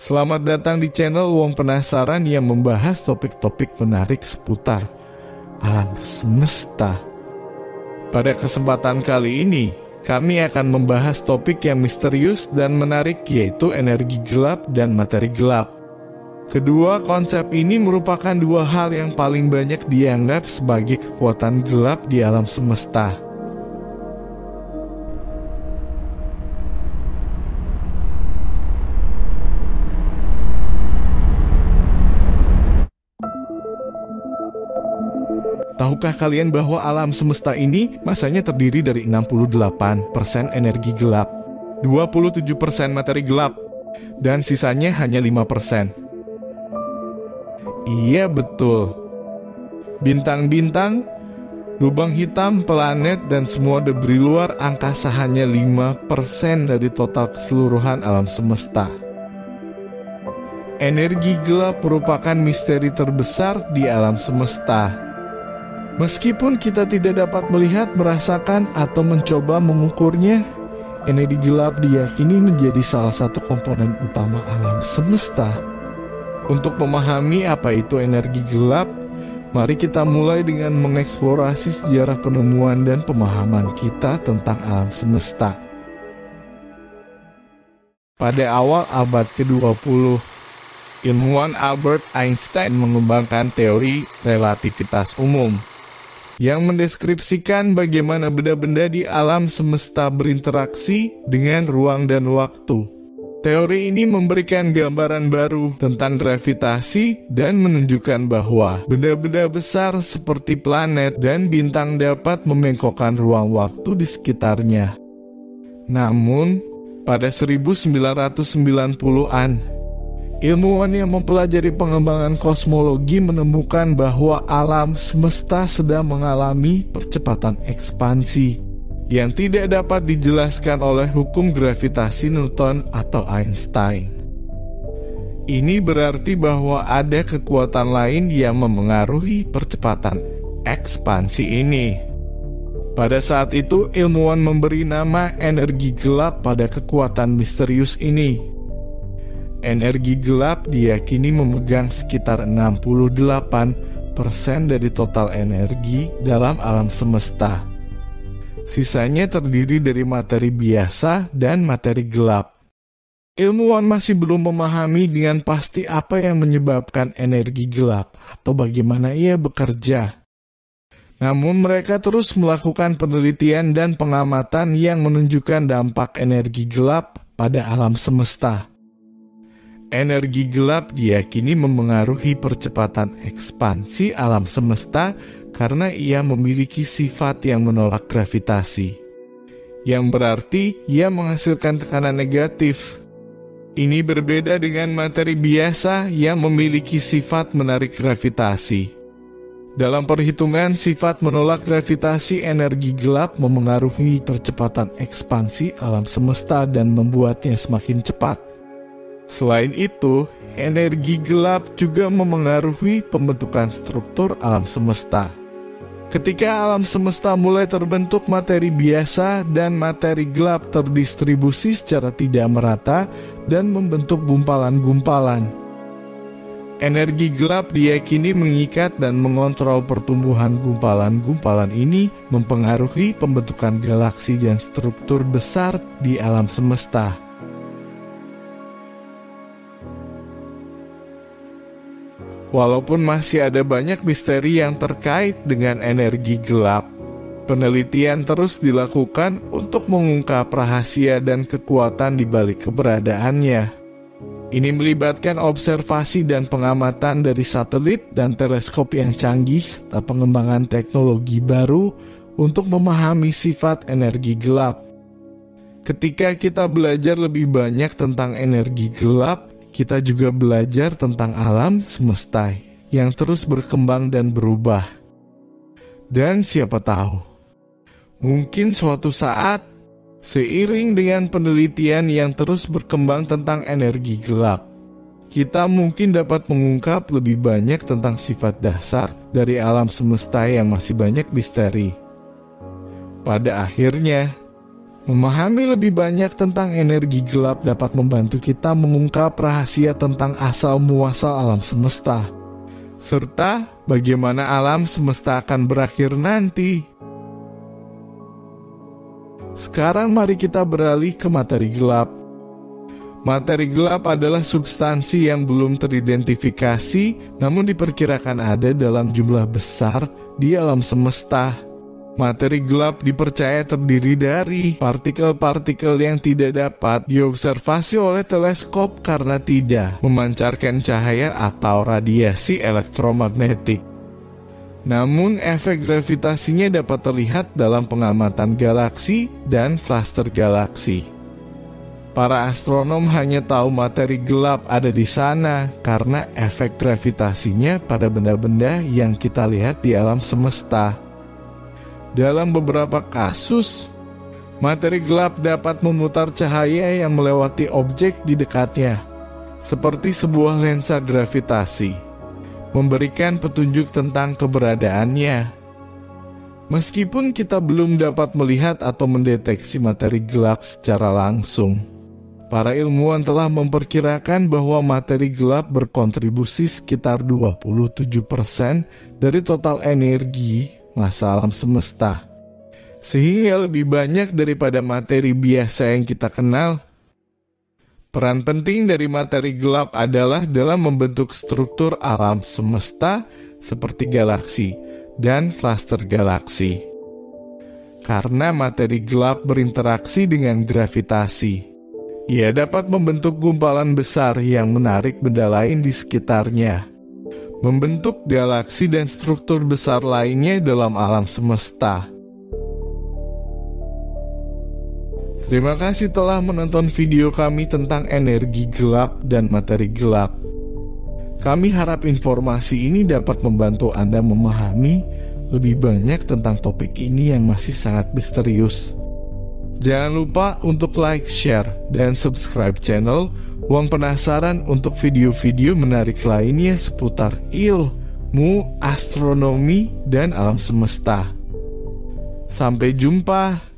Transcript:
Selamat datang di channel Wong Penasaran yang membahas topik-topik menarik seputar alam semesta. Pada kesempatan kali ini, kami akan membahas topik yang misterius dan menarik yaitu energi gelap dan materi gelap. Kedua konsep ini merupakan dua hal yang paling banyak dianggap sebagai kekuatan gelap di alam semesta. Tahukah kalian bahwa alam semesta ini masanya terdiri dari 68% energi gelap, 27% materi gelap, dan sisanya hanya 5%. Iya betul. Bintang-bintang, lubang hitam, planet, dan semua debris luar angkasa hanya 5% dari total keseluruhan alam semesta. Energi gelap merupakan misteri terbesar di alam semesta Meskipun kita tidak dapat melihat, merasakan, atau mencoba mengukurnya, energi gelap diyakini menjadi salah satu komponen utama alam semesta. Untuk memahami apa itu energi gelap, mari kita mulai dengan mengeksplorasi sejarah penemuan dan pemahaman kita tentang alam semesta. Pada awal abad ke-20, ilmuwan Albert Einstein mengembangkan teori relativitas umum yang mendeskripsikan bagaimana benda-benda di alam semesta berinteraksi dengan ruang dan waktu. Teori ini memberikan gambaran baru tentang gravitasi dan menunjukkan bahwa benda-benda besar seperti planet dan bintang dapat membengkokkan ruang waktu di sekitarnya. Namun, pada 1990-an, Ilmuwan yang mempelajari pengembangan kosmologi menemukan bahwa alam semesta sedang mengalami percepatan ekspansi yang tidak dapat dijelaskan oleh hukum gravitasi Newton atau Einstein. Ini berarti bahwa ada kekuatan lain yang memengaruhi percepatan ekspansi ini. Pada saat itu, ilmuwan memberi nama energi gelap pada kekuatan misterius ini Energi gelap diyakini memegang sekitar 68% dari total energi dalam alam semesta. Sisanya terdiri dari materi biasa dan materi gelap. Ilmuwan masih belum memahami dengan pasti apa yang menyebabkan energi gelap atau bagaimana ia bekerja. Namun mereka terus melakukan penelitian dan pengamatan yang menunjukkan dampak energi gelap pada alam semesta. Energi gelap diyakini memengaruhi percepatan ekspansi alam semesta karena ia memiliki sifat yang menolak gravitasi, yang berarti ia menghasilkan tekanan negatif. Ini berbeda dengan materi biasa yang memiliki sifat menarik gravitasi. Dalam perhitungan sifat menolak gravitasi, energi gelap memengaruhi percepatan ekspansi alam semesta dan membuatnya semakin cepat. Selain itu, energi gelap juga memengaruhi pembentukan struktur alam semesta. Ketika alam semesta mulai terbentuk materi biasa dan materi gelap terdistribusi secara tidak merata dan membentuk gumpalan-gumpalan. Energi gelap diyakini mengikat dan mengontrol pertumbuhan gumpalan-gumpalan ini mempengaruhi pembentukan galaksi dan struktur besar di alam semesta. Walaupun masih ada banyak misteri yang terkait dengan energi gelap, penelitian terus dilakukan untuk mengungkap rahasia dan kekuatan di balik keberadaannya. Ini melibatkan observasi dan pengamatan dari satelit dan teleskop yang canggih serta pengembangan teknologi baru untuk memahami sifat energi gelap. Ketika kita belajar lebih banyak tentang energi gelap, kita juga belajar tentang alam semesta yang terus berkembang dan berubah. Dan siapa tahu, mungkin suatu saat seiring dengan penelitian yang terus berkembang tentang energi gelap, kita mungkin dapat mengungkap lebih banyak tentang sifat dasar dari alam semesta yang masih banyak misteri. Pada akhirnya, Memahami lebih banyak tentang energi gelap dapat membantu kita mengungkap rahasia tentang asal-muasal alam semesta, serta bagaimana alam semesta akan berakhir nanti. Sekarang mari kita beralih ke materi gelap. Materi gelap adalah substansi yang belum teridentifikasi, namun diperkirakan ada dalam jumlah besar di alam semesta. Materi gelap dipercaya terdiri dari partikel-partikel yang tidak dapat diobservasi oleh teleskop karena tidak memancarkan cahaya atau radiasi elektromagnetik. Namun, efek gravitasinya dapat terlihat dalam pengamatan galaksi dan klaster galaksi. Para astronom hanya tahu materi gelap ada di sana karena efek gravitasinya pada benda-benda yang kita lihat di alam semesta. Dalam beberapa kasus, materi gelap dapat memutar cahaya yang melewati objek di dekatnya, seperti sebuah lensa gravitasi, memberikan petunjuk tentang keberadaannya. Meskipun kita belum dapat melihat atau mendeteksi materi gelap secara langsung, Para ilmuwan telah memperkirakan bahwa materi gelap berkontribusi sekitar 27% dari total energi masa alam semesta. Sehingga lebih banyak daripada materi biasa yang kita kenal. Peran penting dari materi gelap adalah dalam membentuk struktur alam semesta seperti galaksi dan klaster galaksi. Karena materi gelap berinteraksi dengan gravitasi ia dapat membentuk gumpalan besar yang menarik benda lain di sekitarnya, membentuk galaksi dan struktur besar lainnya dalam alam semesta. Terima kasih telah menonton video kami tentang energi gelap dan materi gelap. Kami harap informasi ini dapat membantu Anda memahami lebih banyak tentang topik ini yang masih sangat misterius. Jangan lupa untuk like, share, dan subscribe channel Uang Penasaran untuk video-video menarik lainnya seputar ilmu, astronomi, dan alam semesta. Sampai jumpa.